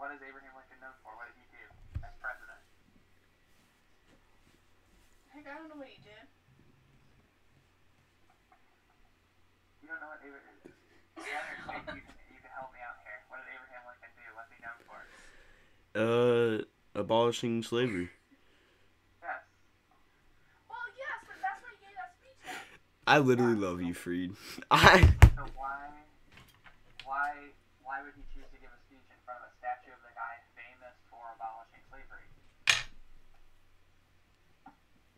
what is Abraham Lincoln known for? What did he do as president? Heck, I don't know what he did. You don't know what Abraham? Leonard, maybe you can, you can help me out here. What did Abraham Lincoln do? What's he known for? Uh, abolishing slavery. Yes. Well, yes, but that's why he gave that speech. Though. I literally love you, Freed. I So why, why, why would he choose to give a speech in front of a statue of the guy famous for abolishing slavery?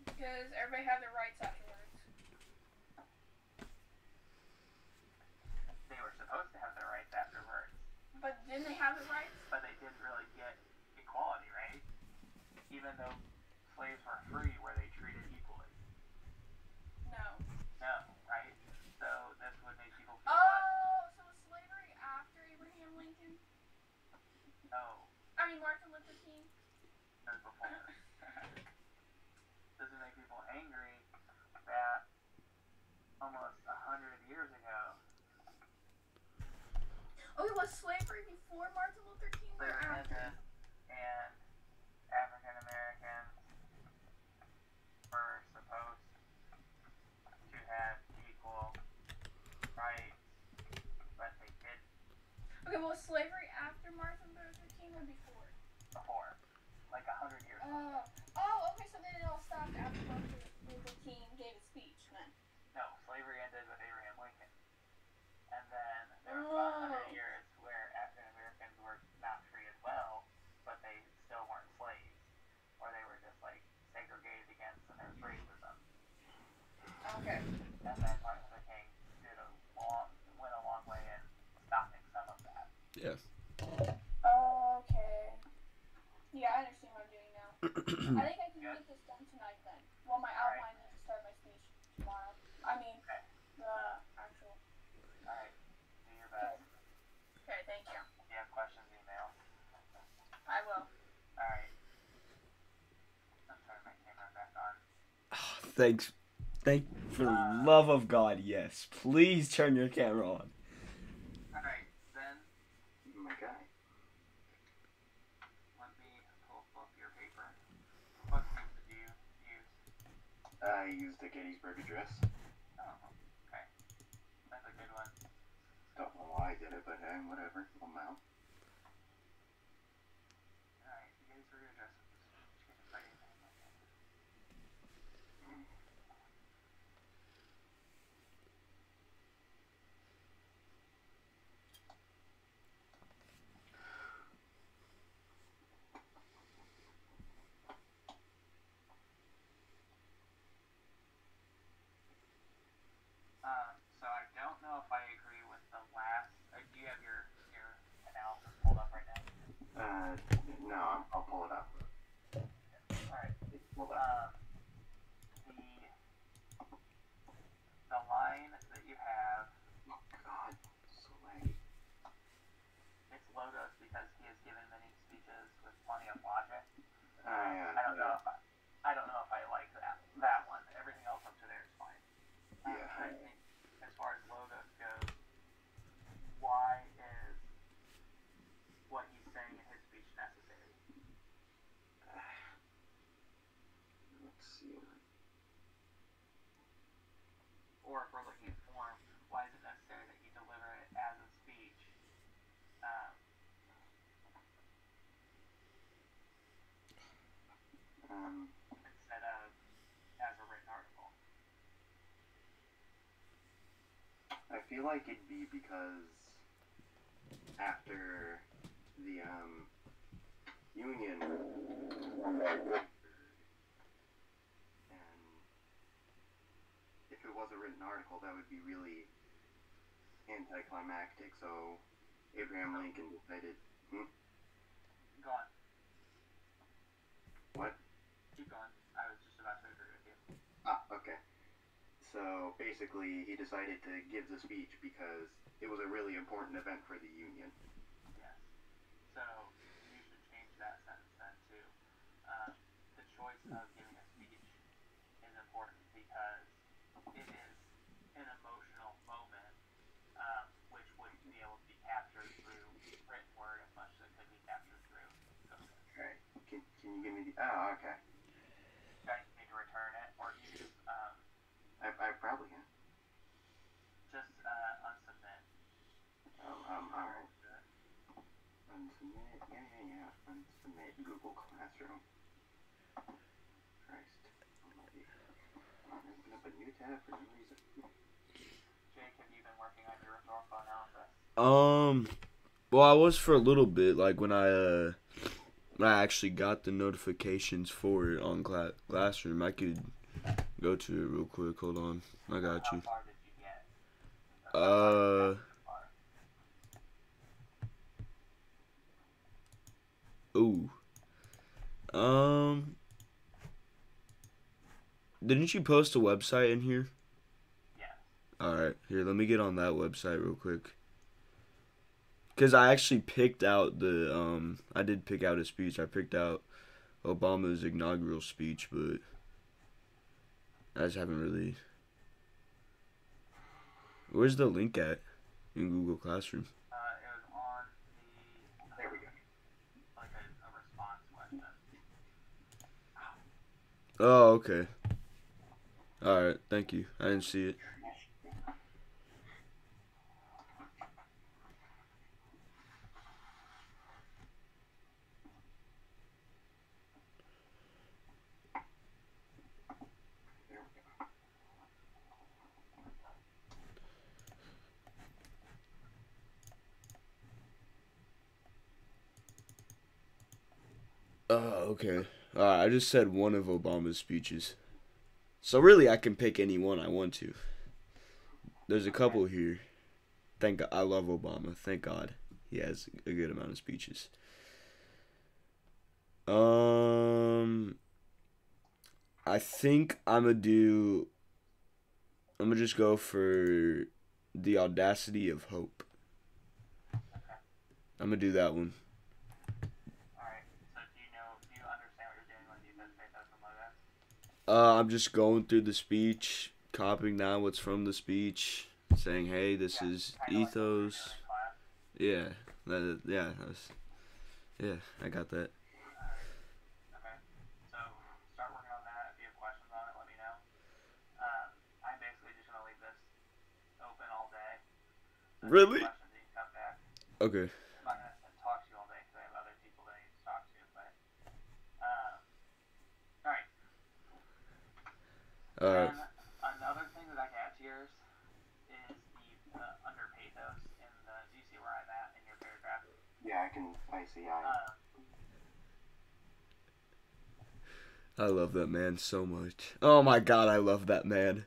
Because everybody had their rights afterwards. They were supposed to have their rights afterwards, But didn't they have the rights? but they didn't really get equality, right? Even though slaves were free, were they treated equally? No. No, right? So this would make people feel like, Oh, so was slavery after Abraham Lincoln? no, I mean Martin Luther King. it was before. This would make people angry that almost a hundred years ago, Oh, okay, was slavery before Martin Luther King or after? and African Americans were supposed to have equal rights, but they didn't. Okay, well, was slavery after Martin Luther King or before? before, like a hundred years ago. Oh, oh, okay, so then it all stopped after Martin Luther King gave his speech then. No, slavery ended with Abraham Lincoln. And then there was a hundred Oh. years where African Americans were not free as well, but they still weren't slaves. Or they were just like segregated against and there was racism. Okay. And then Martin Luther King did a long went a long way in stopping some of that. yes. Okay. Yeah, I understand what I'm doing now. I think I can Yeah. get this done tonight then. Well, my Alright. outline needs to start my speech tomorrow. I mean, Okay. the actual. Alright. Do your best. Okay, thank you. If you have questions, email. I will. Alright. I'm turning my camera back on. Ah, thanks. Thank for the love of God, yes. Please turn your camera on. Alright, then My guy. let me pull up your paper. What did you use? I used the Gettysburg Address. Oh, okay. That's a good one. Don't know why I did it, but hey, whatever. I'm out. Alright, you guys were your addresses. Just get it right. Um, so I don't know if I agree with the last. Uh, do you have your your analysis pulled up right now? Uh, no, I'm- I'll pull it up. Um, the the line that you have, Oh, God, so laggy. it's logos because he has given many speeches with plenty of logic. Uh, I don't know if I, I don't know if I like that that one. Everything else up to there is fine. Um, Yeah. I think as far as logos goes, why is what he's saying in his speech necessary? Or if we're looking at form, why is it necessary that you deliver it as a speech? Um, Um, instead of as a written article. I feel like it'd be because after the um, union and if it was a written that would be really anticlimactic. So Abraham Lincoln decided, hmm, Go on. what? Keep going. I was just about to agree with you. Ah, okay. So basically, he decided to give the speech because it was a really important event for the union. Yes. So you should change that sentence then to um, the choice of giving a speech is important because it is an emotional moment, um, which wouldn't be able to be captured through written word as much as it could be captured Can can you give me the? Oh, okay. Do I need to return it, or you just um, I, I probably can. just uh, unsubmit? Um, um, alright. Unsubmit. Yeah, yeah, yeah. Unsubmit Google Classroom. Christ. I'm open up a new tab for no reason. Um, well, I was for a little bit, like when I uh, when I actually got the notifications for it on Cla- Classroom. I could go to it real quick. Hold on, I got you. Uh, ooh, um, didn't you post a website in here? Yes. All right, here, let me get on that website real quick. Cause I actually picked out the um, I did pick out a speech. I picked out Obama's inaugural speech, but I just haven't really. Where's the link at in Google Classroom? Uh, it was on the There we go. like a, a response question. Oh, okay. All right, thank you. I didn't see it. Okay. Right, I just said one of Obama's speeches. So really, I can pick any one I want to. There's a couple here. Thank God, I love Obama. Thank God he has a good amount of speeches. Um, I think I'm gonna do. I'm gonna just go for the audacity of hope. I'm gonna do that one. Alright, so do you know, do you understand what you're doing when you said pathos and logos? Uh, I'm just going through the speech, copying down what's from the speech, saying, "Hey, this Yeah, is kinda like what you were doing ethos." class. Yeah, that, yeah, yeah, I got that. Really? Okay, start working on that. If you have questions on it, let me know. Um, I'm basically just gonna leave this open all day. So if you have Really? Questions, you can come back. Okay. I'm not gonna talk to you all day because I have other people that I need to talk to. But um, all right. All right. Then another thing that I got here is the uh, under pathos in the. Do you see where I'm at in your paragraph? Yeah, I can. I see. I. Um, I love that man so much. Oh my God, I love that man.